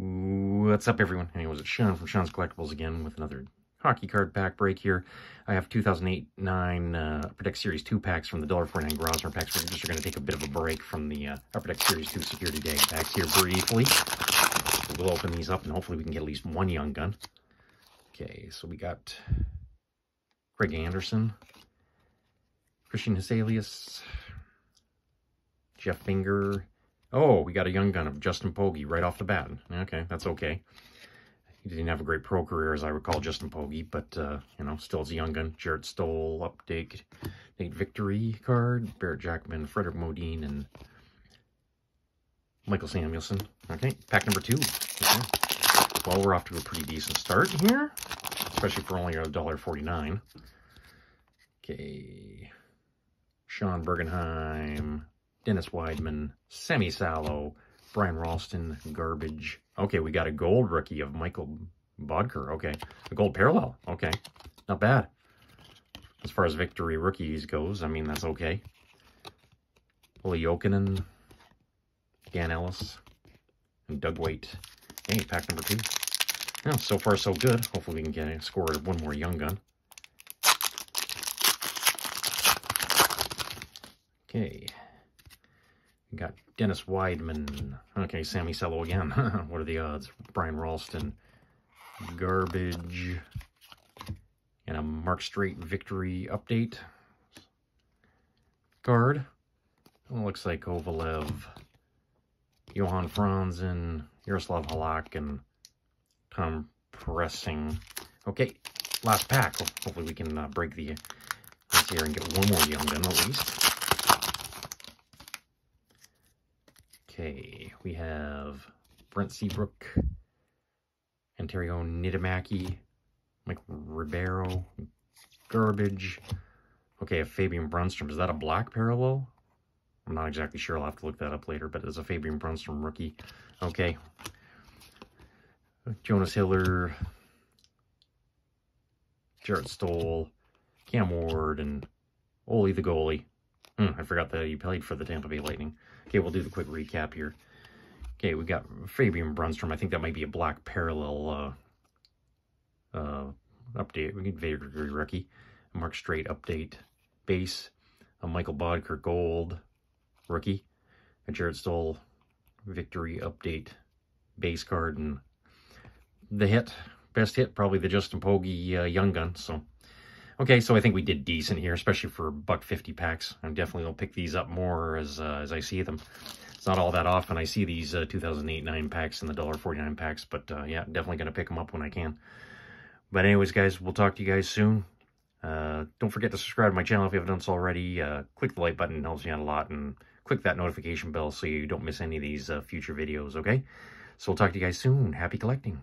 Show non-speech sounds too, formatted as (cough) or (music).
What's up, everyone? Anyways, it's Shaun from Shaun's Collectibles again with another hockey card pack break here. I have 2008-9 uh, Upper Deck Series 2 packs from the $1.49 Grosnor packs. We're just going to take a bit of a break from the uh, Upper Deck Series 2 Security Day packs here briefly. we'll open these up and hopefully we can get at least one Young Gun. Okay, so we got Craig Anderson, Kristian Huselius, Jeff Finger, Oh, we got a young gun of Justin Pogge right off the bat. Okay, that's okay. He didn't have a great pro career, as I recall, Justin Pogge, but, uh, you know, still as a young gun. Jarrett Stoll, update, Nate Victory card, Barrett Jackman, Fredrik Modin, and Mikael Samuelsson. Okay, pack number two. Okay. Well, we're off to a pretty decent start here, especially for only $1.49. Okay, Sean Bergenheim, Dennis Wideman, Sami Salo, Brian Rolston, Garbage. Okay, we got a gold rookie of Michael Boedker. Okay, a gold parallel. Okay, not bad. As far as victory rookies goes, I mean, that's okay. Olli Jokinen, Dan Ellis, and Doug Weight. Hey, pack number two. Yeah, so far so good. Hopefully we can get a score of one more young gun. Okay. We got Dennis Wideman. Okay, Sami Salo again. (laughs) what are the odds? Brian Rolston. Garbage. And a Mark Streit victory update card. Looks like Kovalev, Johan Franzen, Jaroslav Halak, and Tom Preissing. Okay, last pack. Hopefully we can uh, break the here and get one more young gun at least. Okay, we have Brent Seabrook, Antero Niittymaki, Mike Ribeiro, Garbage. Okay, a Fabian Brunnstrom. Is that a black parallel? I'm not exactly sure. I'll have to look that up later, but it's a Fabian Brunnstrom rookie. Okay. Jonas Hiller, Jarrett Stoll, Cam Ward, and Olie the goalie. Hmm, I forgot that he played for the Tampa Bay Lightning. Okay, we'll do the quick recap here. Okay, we got Fabian Brunnstrom. I think that might be a black parallel uh, uh, update. We get Vader rookie. Mark Streit update base. A Michael Boedker gold rookie. A Jarrett Stoll victory update base card. And the hit, best hit, probably the Justin Pogge uh, Young Gun. So Okay, so I think we did decent here, especially for buck 50 packs. I'm definitely to pick these up more as uh, as I see them. It's not all that often I see these uh, 2008-9 packs and the $1.49 packs, but uh, yeah, definitely going to pick them up when I can. But anyways, guys, we'll talk to you guys soon. Uh, don't forget to subscribe to my channel if you haven't done so already. Uh, click the like button, it helps me out a lot, and click that notification bell so you don't miss any of these uh, future videos, okay? So we'll talk to you guys soon. Happy collecting.